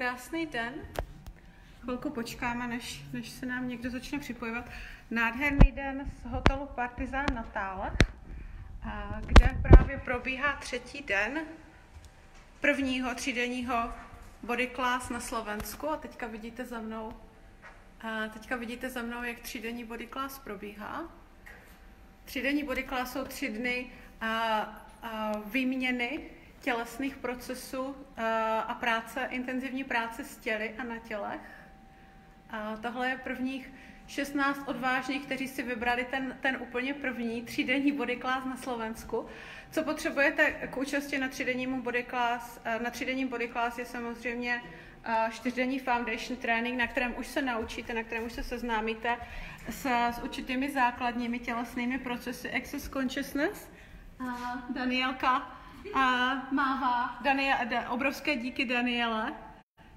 krásný den. Chvilku počkáme, než, než se nám někdo začne připojovat. Nádherný den z hotelu Partizán na Tálech, kde právě probíhá třetí den prvního třídenního body class na Slovensku. A teďka vidíte za mnou, a teďka vidíte za mnou, jak třídenní body class probíhá. Třídenní body class jsou tři dny a, a výměny tělesných procesů a práce, intenzivní práce s těly a na tělech. A tohle je prvních 16 odvážných, kteří si vybrali ten, ten úplně první třídenní body class na Slovensku. Co potřebujete k účasti na třídennímu body class? Na třídenním body class je samozřejmě čtyřdenní foundation training, na kterém už se naučíte, na kterém už se seznámíte s, s určitými základními tělesnými procesy Access Consciousness. Danielka a mává Daniel, da, obrovské díky Daniele,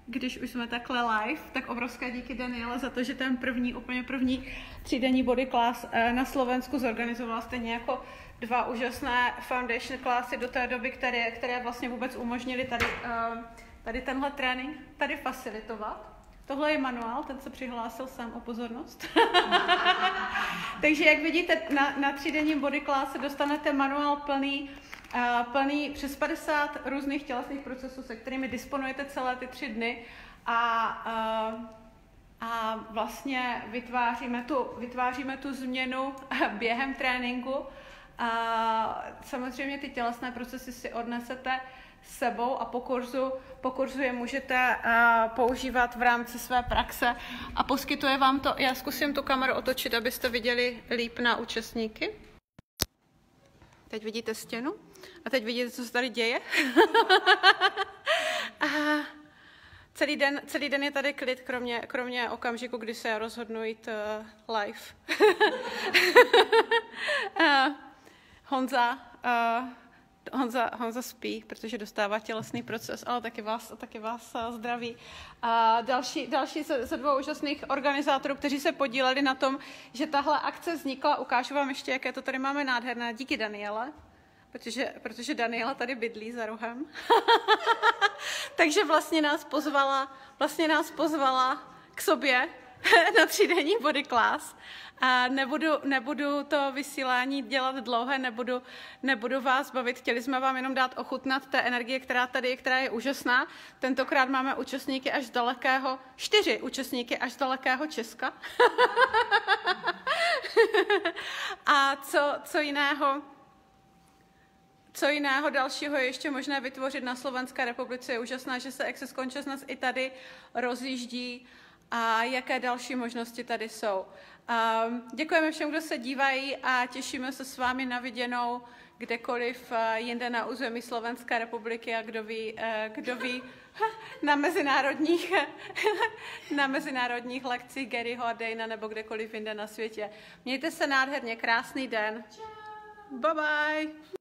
když už jsme takhle live, tak obrovské díky Daniele za to, že ten první, úplně první třídenní body class eh, na Slovensku zorganizovala stejně jako dva úžasné foundation klasy do té doby, které, které vlastně vůbec umožnili tady, eh, tady tenhle trénink tady facilitovat. Tohle je manuál, ten se přihlásil sám o pozornost. Takže jak vidíte, na, na třídenním body class dostanete manuál plný plný přes 50 různých tělesných procesů, se kterými disponujete celé ty tři dny a, a, a vlastně vytváříme tu, vytváříme tu změnu během tréninku. A samozřejmě ty tělesné procesy si odnesete sebou a po kurzu, po kurzu je můžete uh, používat v rámci své praxe a poskytuje vám to, já zkusím tu kameru otočit, abyste viděli líp na účastníky. Teď vidíte stěnu a teď vidíte, co se tady děje. a celý den, celý den je tady klid, kromě, kromě okamžiku, kdy se rozhodnu jít uh, live. uh, Honza, uh, Honza, Honza spí, protože dostává tělesný proces, ale taky vás, taky vás zdraví. A další, další ze, ze dvou úžasných organizátorů, kteří se podíleli na tom, že tahle akce vznikla, ukážu vám ještě, jaké to tady máme nádherné. Díky Daniele, protože, protože Daniela tady bydlí za rohem. Takže vlastně nás pozvala, vlastně nás pozvala k sobě na třídenní body class. A nebudu, nebudu to vysílání dělat dlouhé, nebudu, nebudu vás bavit. Chtěli jsme vám jenom dát ochutnat té energie, která tady je, která je úžasná. Tentokrát máme účastníky až dalekého, čtyři účastníky až dalekého Česka. A co, co jiného, co jiného dalšího je ještě možné vytvořit na Slovenské republice? Je úžasné, že se Access Consciousness i tady rozjíždí a jaké další možnosti tady jsou. Děkujeme všem, kdo se dívají a těšíme se s vámi na viděnou kdekoliv eh, jinde na území Slovenské republiky a kdo ví, eh, kdo ví na mezinárodních, na mezinárodních lekcích Garyho a Dana nebo kdekoliv jinde na světě. Mějte se nádherně, krásný den. Bye bye.